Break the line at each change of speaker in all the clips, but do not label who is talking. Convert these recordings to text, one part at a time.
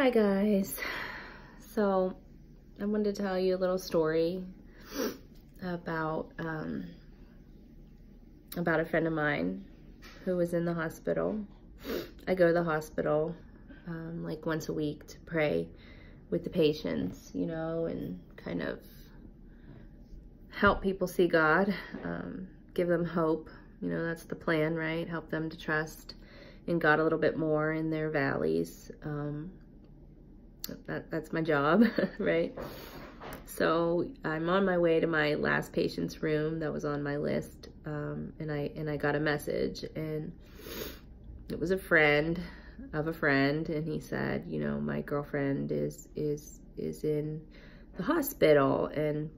Hi guys. So I wanted to tell you a little story about um, about a friend of mine who was in the hospital. I go to the hospital um, like once a week to pray with the patients, you know, and kind of help people see God, um, give them hope. You know, that's the plan, right? Help them to trust in God a little bit more in their valleys. Um, that, that's my job, right? So I'm on my way to my last patient's room that was on my list, um, and I and I got a message, and it was a friend of a friend, and he said, you know, my girlfriend is is is in the hospital and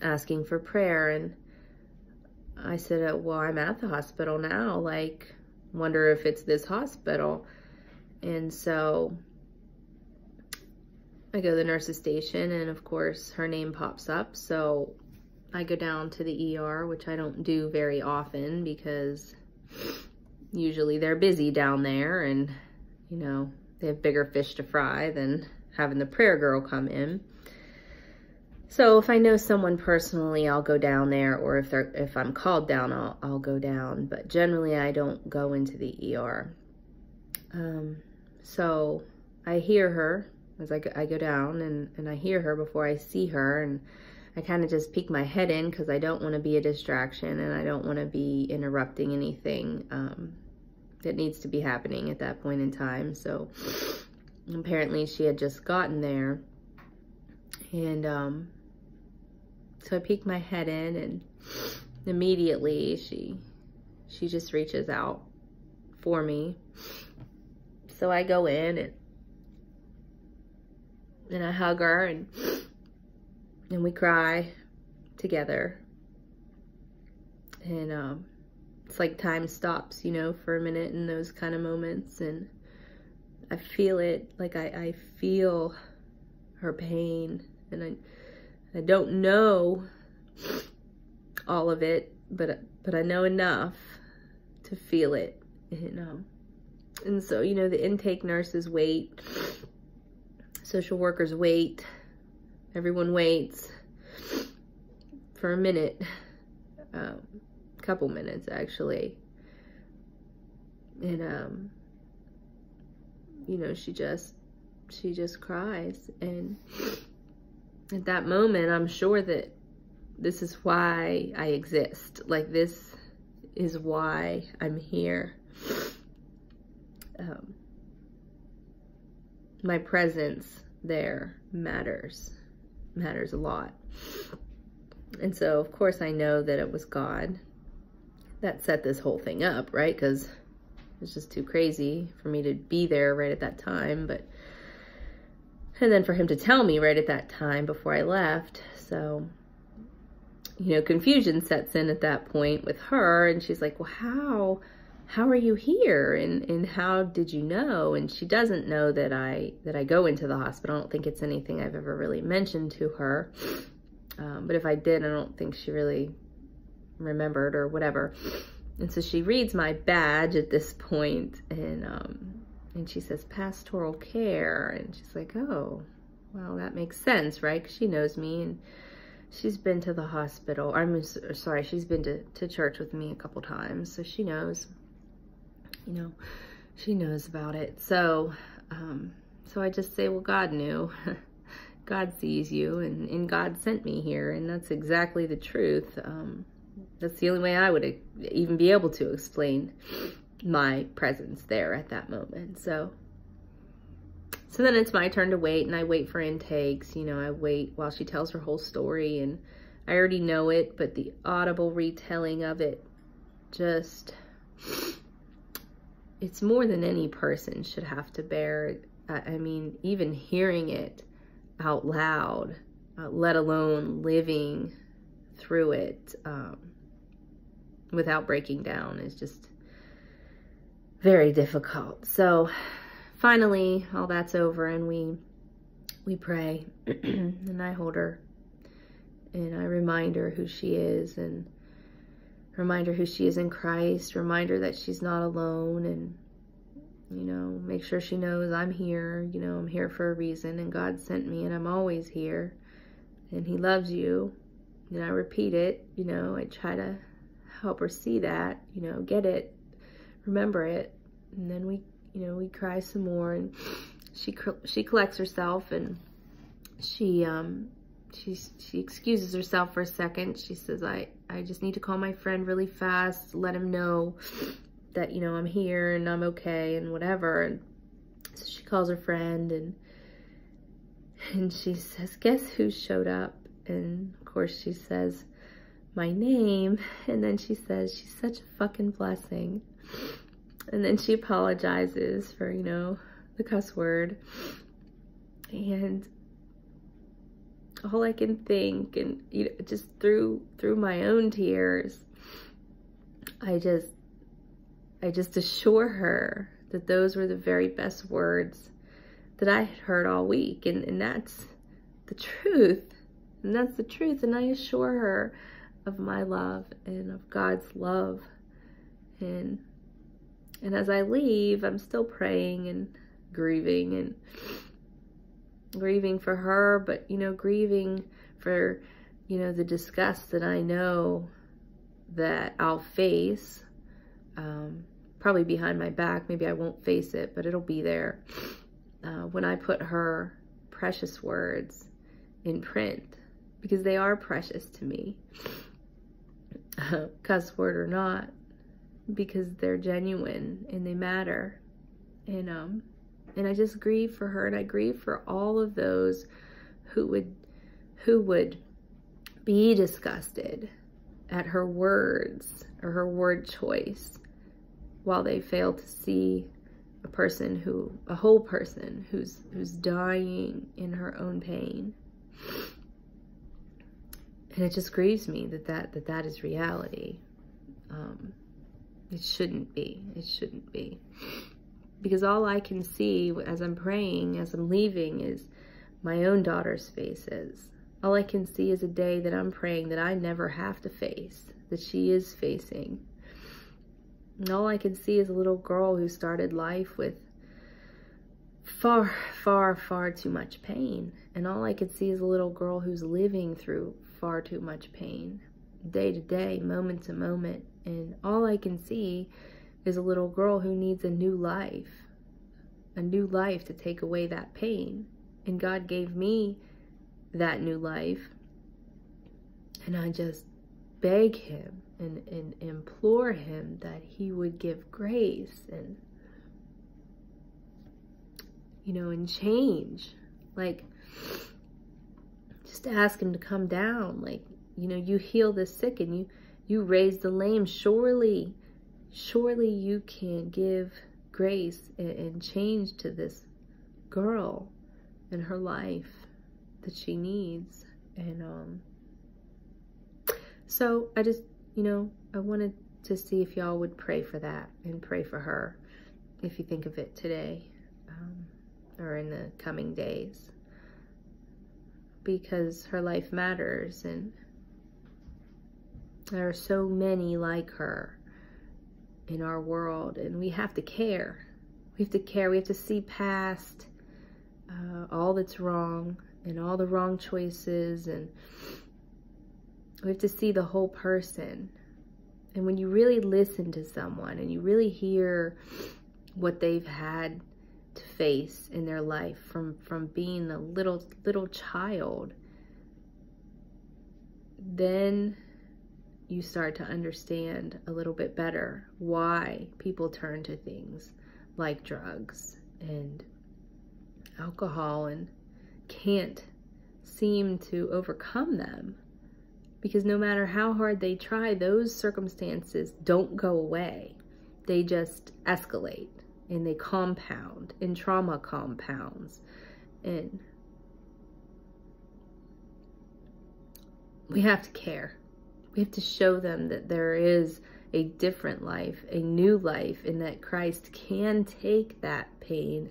asking for prayer, and I said, well, I'm at the hospital now, like wonder if it's this hospital. And so I go to the nurse's station and of course her name pops up. So I go down to the ER, which I don't do very often because usually they're busy down there and, you know, they have bigger fish to fry than having the prayer girl come in. So if I know someone personally, I'll go down there, or if they're if I'm called down, I'll I'll go down. But generally, I don't go into the ER. Um, so I hear her as I go, I go down, and and I hear her before I see her, and I kind of just peek my head in because I don't want to be a distraction, and I don't want to be interrupting anything um, that needs to be happening at that point in time. So apparently, she had just gotten there, and um, so I peek my head in and immediately she she just reaches out for me. So I go in and and I hug her and and we cry together. And um it's like time stops, you know, for a minute in those kind of moments and I feel it like I, I feel her pain and I I don't know all of it, but but I know enough to feel it. And, um, and so, you know, the intake nurses wait, social workers wait, everyone waits for a minute, a um, couple minutes actually. And, um, you know, she just, she just cries and at that moment, I'm sure that this is why I exist. Like, this is why I'm here. Um, my presence there matters, matters a lot. And so, of course, I know that it was God that set this whole thing up, right? Because it's just too crazy for me to be there right at that time. But and then for him to tell me right at that time before I left. So, you know, confusion sets in at that point with her. And she's like, well, how, how are you here? And, and how did you know? And she doesn't know that I, that I go into the hospital. I don't think it's anything I've ever really mentioned to her. Um, but if I did, I don't think she really remembered or whatever. And so she reads my badge at this point and, um, and she says, pastoral care. And she's like, oh, well, that makes sense, right? Because she knows me and she's been to the hospital. I'm sorry, she's been to, to church with me a couple times. So she knows, you know, she knows about it. So, um, so I just say, well, God knew. God sees you and, and God sent me here. And that's exactly the truth. Um, that's the only way I would even be able to explain my presence there at that moment. So, so then it's my turn to wait and I wait for intakes. You know, I wait while she tells her whole story and I already know it, but the audible retelling of it just, it's more than any person should have to bear. I mean, even hearing it out loud, uh, let alone living through it um, without breaking down is just very difficult. So finally, all that's over and we we pray and I hold her and I remind her who she is and remind her who she is in Christ, remind her that she's not alone and you know, make sure she knows I'm here. You know, I'm here for a reason and God sent me and I'm always here. And He loves you. And I repeat it, you know, I try to help her see that, you know, get it, remember it. And then we, you know, we cry some more and she she collects herself and she um she she excuses herself for a second. She says, "I I just need to call my friend really fast, let him know that, you know, I'm here and I'm okay and whatever. And so she calls her friend and and she says, guess who showed up? And of course she says, my name. And then she says, she's such a fucking blessing. And then she apologizes for, you know, the cuss word. And all I can think and you know, just through through my own tears, I just I just assure her that those were the very best words that I had heard all week. And, and that's the truth. And that's the truth. And I assure her of my love and of God's love. And and as I leave, I'm still praying and grieving and grieving for her, but you know, grieving for you know the disgust that I know that I'll face um, probably behind my back. Maybe I won't face it, but it'll be there. Uh, when I put her precious words in print, because they are precious to me, cuss word or not, because they're genuine and they matter. And, um, and I just grieve for her and I grieve for all of those who would, who would be disgusted at her words or her word choice while they fail to see a person who, a whole person who's, who's dying in her own pain. And it just grieves me that that, that, that is reality. Um, it shouldn't be. It shouldn't be. Because all I can see as I'm praying, as I'm leaving, is my own daughter's faces. All I can see is a day that I'm praying that I never have to face, that she is facing. And all I can see is a little girl who started life with far, far, far too much pain. And all I can see is a little girl who's living through far too much pain, day to day, moment to moment. And all I can see is a little girl who needs a new life, a new life to take away that pain. And God gave me that new life. And I just beg Him and, and implore him that he would give grace and you know and change like just ask him to come down like you know you heal the sick and you you raise the lame surely surely you can give grace and, and change to this girl in her life that she needs. And um so i just you know, I wanted to see if y'all would pray for that and pray for her if you think of it today um, or in the coming days. Because her life matters and there are so many like her in our world and we have to care. We have to care. We have to see past uh, all that's wrong and all the wrong choices and we have to see the whole person. And when you really listen to someone and you really hear what they've had to face in their life from, from being a little, little child, then you start to understand a little bit better why people turn to things like drugs and alcohol and can't seem to overcome them because no matter how hard they try, those circumstances don't go away. They just escalate and they compound and trauma compounds. And we have to care. We have to show them that there is a different life, a new life, and that Christ can take that pain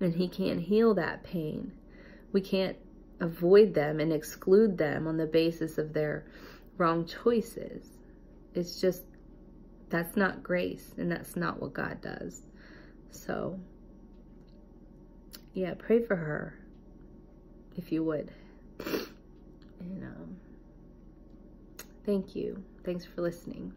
and he can heal that pain. We can't avoid them and exclude them on the basis of their wrong choices. It's just, that's not grace and that's not what God does. So yeah, pray for her if you would. And um, thank you. Thanks for listening.